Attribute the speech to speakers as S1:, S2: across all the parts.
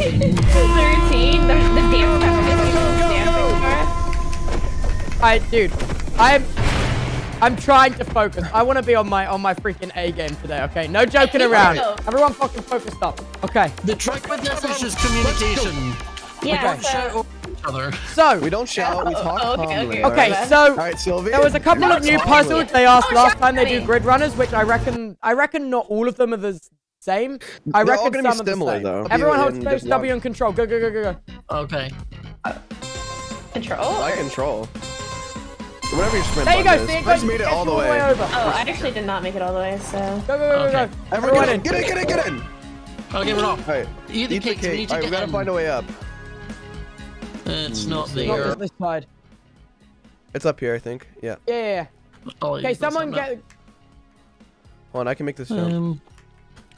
S1: the routine, the, the dance dancing
S2: Alright, dude. I'm I'm trying to focus. I want to be on my on my freaking A game today, okay? No joking around. Everyone fucking focused up. Okay.
S3: The trick with this is just communication.
S1: Yeah,
S3: We don't
S1: so-
S3: shout over each other.
S2: So,
S4: We don't shout, we talk
S1: Oh, okay,
S4: calmly.
S1: okay.
S2: okay, so
S4: All right, Sylvia.
S2: there was a couple of new
S4: Talk
S2: puzzles
S4: calmly.
S2: they asked last time they do
S1: shouting.
S2: grid runners, which I reckon I reckon not all of them are the s- same. I
S4: They're all
S2: reckon
S4: gonna be
S2: some are the same.
S4: though.
S2: Everyone
S4: Yeah,
S2: holds space W and control. Go go go go go.
S3: Okay.
S1: Control?
S4: I control. Whatever your sprint
S2: There you go.
S4: is. I just made it all the
S2: you
S4: way.
S2: over.
S1: Oh, I actually did not make it all the way, so.
S2: Go go go go
S3: Okay.
S2: go.
S4: Everyone,
S2: Everyone
S4: get in,
S2: in.
S4: get in, get in, get in.
S3: Okay, we're off.
S4: All right.
S3: Eat the
S4: Eat the
S3: cakes,
S4: cake.
S3: need
S4: All right, we gotta
S3: in.
S4: find a way up.
S3: It's not
S2: Not
S3: there.
S2: this side.
S4: It's up here, I think. Yeah.
S2: Yeah yeah. yeah.
S3: Oh,
S2: Okay, someone get.
S4: Hold on, I can make this jump.
S3: Um,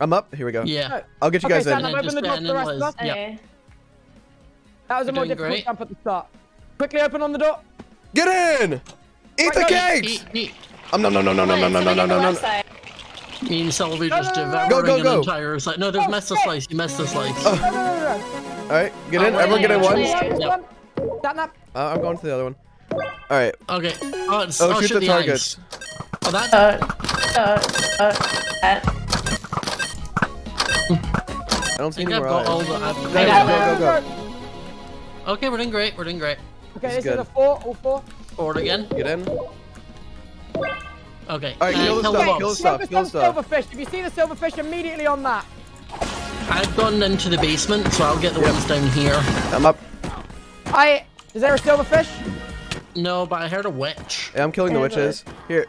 S4: I'm up. Here we go.
S3: yeah.
S4: I'll get you
S2: Okay,
S4: guys
S2: stand
S4: in.
S2: up.
S3: And
S2: Open the door for the
S3: getting
S2: rest of us.
S3: was- Yeah.
S1: Okay.
S2: That was a
S3: You're
S2: more difficult
S3: great.
S2: jump at the start. Quickly open on the door.
S4: Get in! Eat the
S2: Right, go.
S4: cakes!
S3: Eat, eat.
S4: Um, no, no, no, no, no, no, no, no, no, no, no.
S1: Side.
S3: Me and
S2: Sylvee
S3: just devouring
S4: Go, go,
S3: an entire slice. No, there's
S2: Oh,
S3: missed a
S2: shit.
S3: slice. You missed a slice.
S2: No, no, no, no.
S4: All right, get in.
S3: Oh,
S4: Everyone get in
S1: wait,
S4: one.
S1: wait,
S4: Uh,
S1: wait.
S2: This
S3: Yep.
S2: one. That nap.
S4: I'm going to the other one. All right.
S3: Okay. Oh, it's,
S4: Oh,
S3: oh,
S4: shoot
S3: shoot
S4: the
S3: the
S4: targets.
S3: eyes. Oh, that's.
S1: Uh, uh, uh, uh.
S4: I don't see
S3: think
S4: any more
S3: got all the. I've,
S4: Go,
S1: got
S4: go, go, go.
S3: Okay, we're doing great. We're doing great.
S2: Okay,
S4: This
S2: this
S4: is
S2: is a four. All four.
S3: Forward again.
S4: Get in.
S3: Okay.
S4: All right, kill the stuff, kill the stuff. Kill
S2: on
S4: stuff.
S2: silverfish. If you see the silverfish, immediately on that.
S3: I've gone into the basement, so I'll get the
S4: Yep.
S3: ones down here.
S4: I'm up.
S2: I. Is there a silverfish?
S3: No, but I heard a witch.
S4: Yeah, I'm killing the witches. Here.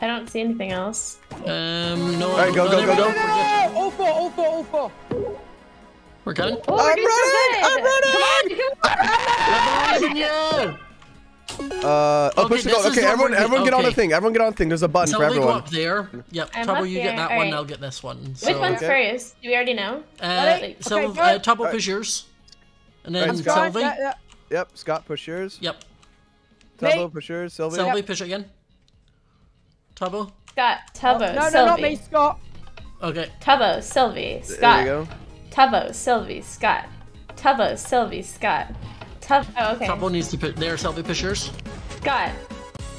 S1: I don't see anything else.
S3: Um, no.
S4: Alright, go,
S3: no,
S4: go, go, go.
S3: We're, just,
S2: All four. All four. All four.
S3: we're good.
S1: Oh,
S4: I'm
S1: we're doing so
S4: running! I'm
S1: Come on,
S3: Listen, yeah.
S4: Uh, oh,
S3: Okay,
S4: push the
S3: this
S4: go. Okay, everyone, everyone get on the thing. Everyone get on the thing. There's a button
S3: So
S4: for
S3: we go
S4: everyone.
S3: up there. Yep.
S1: I'm
S3: Tubbo,
S1: up
S3: you
S1: here,
S3: get that one.
S1: alright.
S3: I'll get this one.
S1: Which one's
S4: Okay.
S1: first? Do we already know?
S3: Uh,
S2: Ready?
S3: Sil-
S2: Okay, go.
S3: uh, Tubbo
S4: Alright.
S3: push yours. And then
S4: Alright,
S2: Guys,
S3: Sylvee.
S2: yeah, yeah.
S4: Yep, Scott, push yours.
S3: Yep.
S2: Me.
S4: Tubbo, push yours. Sylvia.
S3: Sylvee, push again. Tubbo.
S1: Scott, Tubbo,
S2: No, no,
S1: Sylvee.
S2: not me, Scott.
S3: Okay.
S1: Tubbo, Sylvee,
S4: There you
S1: Scott.
S4: go.
S1: Tubbo, Sylvee, Scott. Tubbo, Sylvee, Scott. Tub. Oh, okay.
S3: Tubbo needs to put there. Sylvee, push yours.
S1: Scott.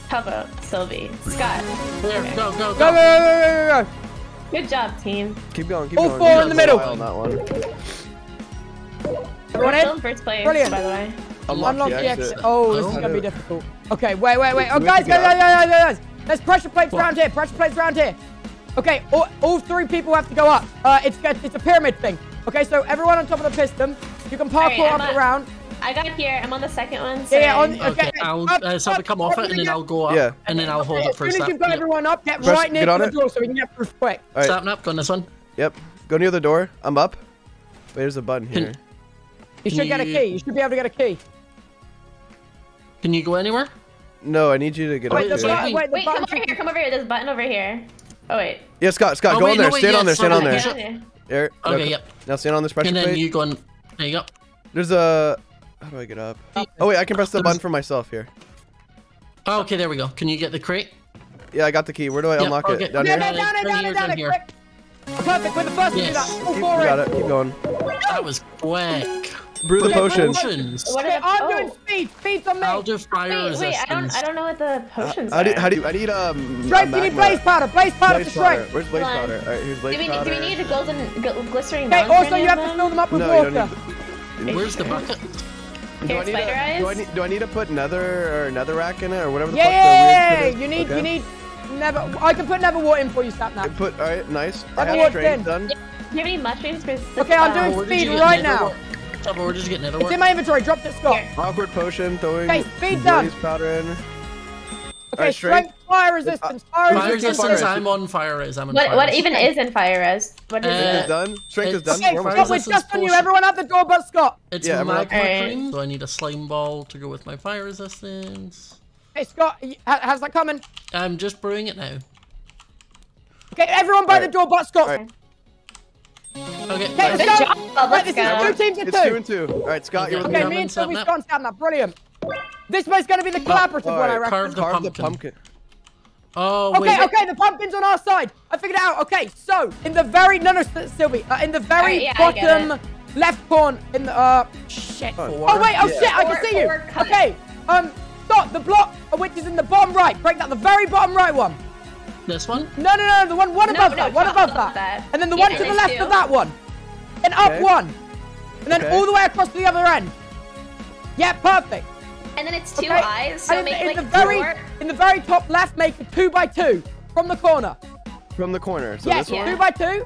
S1: Tubbo, Sylvee, Scott.
S3: There.
S1: Okay.
S3: Go, go,
S2: Go, go,
S3: go.
S2: go, go, go, go.
S1: Good job, team.
S4: Keep going, keep
S2: All
S4: going.
S2: four in the middle.
S4: On that one.
S1: We're still
S2: in?
S1: in first place,
S2: Brilliant.
S1: by the way.
S4: Unlock,
S2: Unlock
S4: the
S2: the
S4: exit.
S2: exit. Oh, this is
S3: Oh.
S2: gonna be difficult. Okay, wait, wait, wait. Oh,
S4: We have
S2: guys,
S4: to
S2: guys,
S4: get
S2: guys, guys, guys, guys. There's pressure plates
S3: What?
S2: around here. Pressure plates around here. Okay, all, all three people have to go up. Uh, it's it's a pyramid thing. Okay, so everyone on top of the piston. You can parkour
S1: Alright,
S2: up
S1: I'm
S2: around.
S1: I got here. I'm on the second one. So
S2: Yeah, yeah, on-
S3: Okay,
S2: Okay,
S3: I'll
S2: up,
S3: uh, Sylvee
S2: up,
S3: come off it, and then. I'll go up,
S4: Yeah.
S3: and then I'll hold it
S2: As
S3: for
S2: soon
S3: a
S2: as
S3: sec.
S2: you've got
S3: Yep.
S2: everyone up, get
S4: Press-
S2: right near
S4: get on
S2: the
S4: it.
S2: door so we can get proof quick.
S4: All right.
S3: Stepping up, go on this one.
S4: Yep. Go near the door. I'm up. Wait, there's a button
S3: Can-
S4: here.
S2: You should get a key. You should be able to get a key.
S3: Can you go anywhere?
S4: No, I need you to get
S2: Wait,
S4: up
S2: the
S3: Wait,
S4: here.
S2: Wait,
S1: Wait, come over here. Come over here. There's a button over here. Oh wait.
S4: Yeah, Scott, Scott,
S3: Oh,
S4: go
S3: wait,
S4: on
S3: no,
S4: there.
S3: wait,
S4: stand on there. Stand on
S3: sorry,
S4: there.
S3: yeah.
S1: Yeah, yeah.
S3: Okay,
S4: now,
S3: yep.
S4: Now stand on this pressure plate.
S3: And then
S4: plate.
S3: you go on. There you go.
S4: There's a. How do I get up? Oh, oh wait, I can press the button for myself here.
S3: Oh, okay, there we go. Can you get the crate?
S4: Yeah, I got the key. Where do I
S3: Yep,
S4: unlock
S3: okay.
S4: it? Down
S2: Yeah,
S4: here.
S2: down, down it,
S3: Bring
S2: down
S3: it
S2: it, down
S3: down
S2: it,
S3: here.
S2: quick. Perfect. We're the first
S3: Yes.
S2: that.
S4: Keep, you got it. Keep going.
S3: That was quick.
S4: Brew the potion.
S3: Potions.
S1: What
S2: Okay,
S1: are the-
S2: I'm
S1: oh.
S2: doing speed. Speed's on me.
S3: I'll do fire
S1: Wait,
S3: resistance.
S1: wait. I don't. I don't know what the potions
S4: How do,
S1: are.
S4: how do you, I need um.
S2: Strength,
S4: a
S2: you need
S4: magma-
S2: blaze powder. Blaze powder
S4: Blaze
S2: for
S4: powder.
S2: strength.
S4: Where's blaze
S1: Hold
S4: powder? Alright, here's blaze
S1: do we,
S4: powder.
S1: do we need a golden gl- glycerine
S2: Okay, also you have to fill them up with
S4: No, you
S2: water.
S4: don't need.
S3: Where's the bucket?
S4: Do I, need
S1: spider
S4: a, do, I need, do I need to put nether or netherrack in it or whatever the
S2: Yeah,
S4: fuck
S2: yeah,
S4: the
S2: yeah,
S4: weird
S2: yeah. You need,
S4: Okay.
S2: you need never. I can put never water in for you, Snap
S4: I
S2: now.
S4: put alright, nice. I
S2: Never
S4: have
S2: walked
S4: strength
S2: in.
S4: done.
S1: Do you have any mushrooms for?
S2: Okay, I'm
S1: uh,
S2: doing
S3: where did
S2: speed
S3: you get
S2: right
S3: nether
S2: now.
S3: Wart? Oh, but we're just getting nether
S2: It's in my inventory. Drop this Scott.
S1: Here.
S4: Awkward potion, throwing
S2: Okay, speed done.
S4: blaze powder in.
S2: Okay,
S4: Alright, strength.
S2: strength, fire resistance, fire
S3: Fire
S2: resistance.
S3: resistance. I'm on fire res. I'm on
S1: What?
S3: fire
S1: What
S3: res.
S1: even is in fire res? What is
S3: Uh,
S4: Strength
S1: it?
S4: is done. Strength is
S3: it's-
S4: done.
S2: Okay,
S4: We're
S3: Fire
S2: Scott,
S4: almost
S2: we're
S3: resistance
S2: just on you. Everyone at the door but Scott.
S3: It's
S4: Yeah, everyone-
S3: magma
S1: Alright.
S3: cream, so I need a slime ball to go with my fire resistance.
S2: Hey, Scott, how's that coming?
S3: I'm just brewing it now.
S2: Okay, everyone by the door but Scott.
S4: Alright.
S3: Okay.
S2: Okay,
S3: fire-
S1: Good
S2: Scott.
S1: job. Let's
S2: this
S1: go.
S2: is two teams of two.
S4: It's two
S2: two.
S4: and two. Alright, Scott, you're with
S2: Okay,
S4: me.
S2: me and
S3: Snap,
S2: Sylvee
S3: snap.
S2: Scott and Snap now. Brilliant. This one's going to be the collaborative one, I reckon.
S3: carve the
S4: Carve the
S3: pumpkin.
S4: pumpkin.
S3: Oh,
S2: Okay,
S3: wait.
S2: okay, the pumpkin's on our side. I figured it out. Okay, so in the very no, no, S- Sylvee, uh, in the very
S1: Alright, yeah,
S2: bottom left corner, in the uh, shit.
S4: Four.
S2: Oh wait, oh
S4: Yeah.
S2: shit, I can see you.
S1: cut.
S2: Okay, um, stop the block, uh, which is in the bottom right. Break that, the very bottom right one.
S3: This one?
S2: No, no, no, the one, one above
S1: no,
S2: that, one above
S1: above
S2: that.
S1: that.
S2: and then the
S1: Yeah,
S2: one to the left
S1: two.
S2: of that one, and up
S4: Okay.
S2: one, and then
S4: Okay.
S2: all the way across to the other end. Yeah, perfect.
S1: And then it's two
S2: Okay,
S1: eyes, so
S2: and in,
S1: make
S2: in
S1: like
S2: the very,
S1: four.
S2: in the very top left, make a two by two from the corner.
S4: From the corner. So
S2: yes,
S4: this one?
S2: two by two.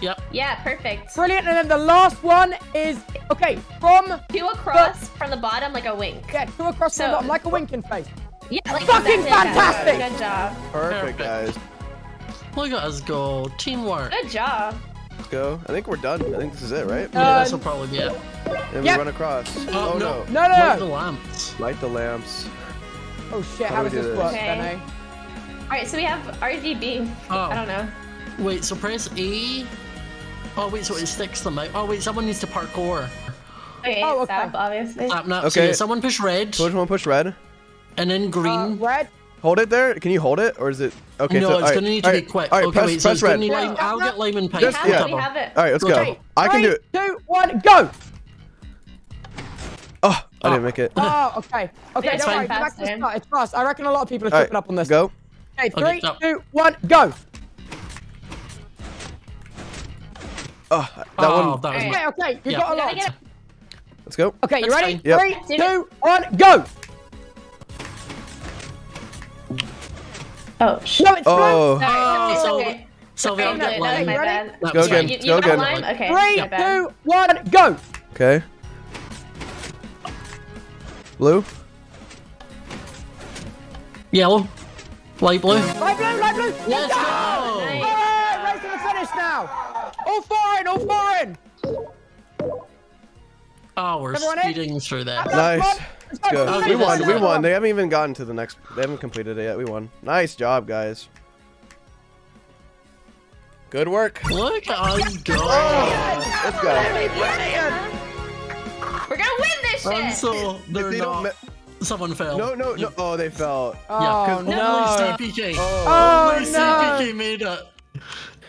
S3: Yep.
S1: Yeah, perfect.
S2: Brilliant. And then the last one is okay from
S1: Two across from the bottom like a wink.
S2: yeah two across the bottom like a winking face.
S1: Yeah, like
S2: Fucking
S1: exactly like that.
S2: fantastic!
S1: Good job.
S4: Perfect,
S3: Perfect.
S4: guys.
S3: Look at us go. Teamwork.
S1: Good job.
S4: Let's go. I think we're done. I think this is it, right?
S3: Yeah, this
S2: Uh,
S3: will probably be it.
S4: And
S2: yep.
S4: we run across.
S3: Oh,
S4: Oh,
S3: no.
S4: no.
S2: No, no,
S3: Light the lamps.
S4: Light the lamps.
S2: Oh shit!
S4: How
S2: How
S4: do
S2: does
S4: we do
S2: this
S4: this?
S2: work,
S1: Okay.
S2: then? eh?
S1: All right, so we have RGB.
S3: Oh.
S1: I don't know.
S3: Wait, so press E. Oh, wait, so it sticks them out. Oh, wait, someone needs to parkour.
S1: Okay,
S2: Oh, okay.
S1: stop, obviously.
S3: Stop, no,
S4: Okay.
S3: so yeah, someone push red,
S4: So which one push red?
S3: And then
S2: Uh,
S3: green.
S2: red.
S4: Hold it there. Can you hold it, or is it? Okay.
S3: no,
S4: so,
S3: it's
S4: alright,
S3: gonna need to
S4: alright,
S3: be quick.
S4: Alright,
S3: okay,
S4: press,
S3: wait,
S4: press
S3: it's gonna
S4: red.
S3: need
S2: Yeah.
S3: I'll get lime and
S1: we
S3: pink.
S4: Just- yeah.
S1: we have it.
S4: All right, let's go.
S2: Okay,
S4: I can do it.
S2: Three, two, one, go.
S4: Oh, I
S3: Oh.
S4: didn't make it.
S2: Oh, okay. Okay,
S1: It's
S2: don't worry.
S1: fine,
S2: Go back to the start. It's fast. I reckon a lot of people are
S4: All right,
S2: tripping up on this.
S4: Go.
S2: Okay,
S3: Okay,
S2: three,
S3: stop.
S2: two, one, go.
S4: Oh, that
S3: oh,
S4: one.
S3: that was
S1: Alright.
S3: my-
S2: Okay, okay. You
S3: Yeah.
S2: got a lot.
S4: Let's go.
S2: Okay, you
S3: That's
S2: ready?
S3: fine.
S4: Yep.
S2: Three,
S1: Do it.
S2: two, one, go.
S1: Oh, shit.
S2: No, it's blue.
S4: Oh.
S1: Sorry,
S3: Oh,
S1: okay,
S3: so-
S1: okay.
S3: Sylvia, I'll get
S1: that was
S3: lime.
S1: my
S2: Ready?
S3: That
S4: Go again.
S1: You, you
S4: Go
S1: got
S4: again.
S1: lime? Okay.
S2: Three,
S1: my bad.
S2: two, one, go.
S4: Okay. Blue.
S3: Yellow. Light blue.
S2: Light blue, light blue.
S3: Let's go!
S1: Nice.
S2: All right, race to the finish now. All four in, all four in.
S3: Oh, we're
S2: Everyone in?
S3: speeding through that.
S4: Nice.
S2: Let's
S4: Let's go. We won. We won. They haven't even gotten to the next. They haven't completed it yet. We won. Nice job, guys. Good work.
S3: Look at us go.
S4: Let's go.
S1: We're gonna win this shit.
S3: And so they're
S4: they don't.
S3: Someone fell.
S4: No, no, no. Oh, they fell.
S2: Oh,
S3: Yeah,
S2: no.
S3: Only CPK.
S2: Oh.
S3: oh, Only
S2: no.
S3: CPK made it.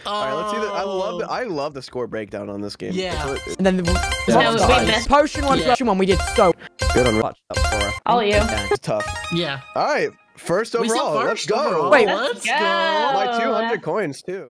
S4: All right, let's see. The, I oh. love. The, I love the score breakdown on this game.
S3: Yeah.
S2: And then the
S1: No, we
S2: Guys,
S1: missed.
S2: potion one,
S3: Yeah.
S2: potion one. We did so
S4: It's good on.
S2: much up for.
S1: All you.
S4: It's tough.
S3: Yeah.
S4: All right, first
S3: We still
S4: overall. Let's go.
S3: overall.
S2: Wait.
S3: let's
S1: Let's
S3: go.
S1: go.
S4: My 200 coins too.